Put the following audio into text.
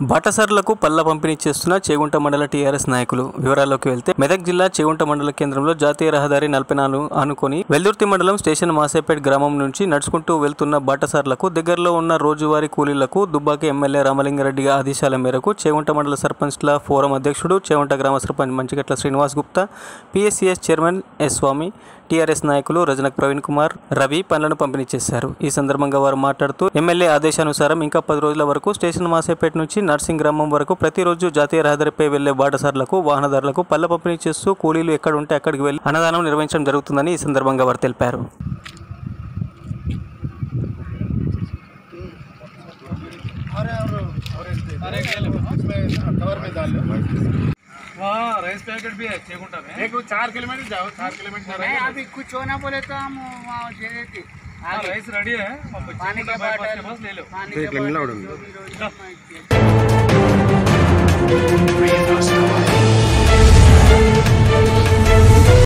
బాటసార్లకు పళ్ళ పంపిణీ చేస్తున్న చేగుంట మండల టీఆర్ఎస్ నాయకులు. వివరాల్లోకి వెళ్తే మెదక్ జిల్లా చేగుంట మండల కేంద్రంలో జాతీయ రహదారి నలభై నాలుగు ఆనుకొని వెల్దుర్తి మండలం స్టేషన్ మాసేపేట్ గ్రామం నుంచి నడుచుకుంటూ వెళ్తున్న బాటసార్లకు దగ్గరలో ఉన్న రోజువారీ కూలీలకు దుబ్బాకి ఎమ్మెల్యే రామలింగారెడ్డి ఆదేశాల మేరకు చేగుంట మండల సర్పంచ్ల ఫోరం అధ్యక్షుడు చేగుంట గ్రామ sarpanch Manchigatla Srinivas Gupta PSCS chairman S Swamy TRS నాయకులు రజనక్ ప్రవీణ్ కుమార్ రవి పనులను పంపిణీ చేశారు ఈ సందర్భంగా వారు మాట్లాడుతూ ఎమ్మెల్యే ఆదేశానుసారం ఇంకా పది రోజుల వరకు స్టేషన్ మాసేపేట నుంచి నర్సింగ్ గ్రామం వరకు ప్రతిరోజు జాతీయ రహదారిపై వెళ్ళే బాటసార్లకు వాహనదారులకు పళ్ళ పంపిణీ చేస్తూ కూలీలు ఎక్కడ ఉంటే అక్కడికి వెళ్ళి అన్నదానం నిర్వహించడం జరుగుతుందని ఈ సందర్భంగా వారు తెలిపారు वहाँ राइस पैकेट भी है चेकुंटा में। देखो चार किलोमीटर जाओ चार किलोमीटर नहीं अभी कुछ होना बोले तो हम वहाँ दे देते। हाँ, राइस रेडी है पानी का बाटल बस ले लो। पानी का बाटल रोज में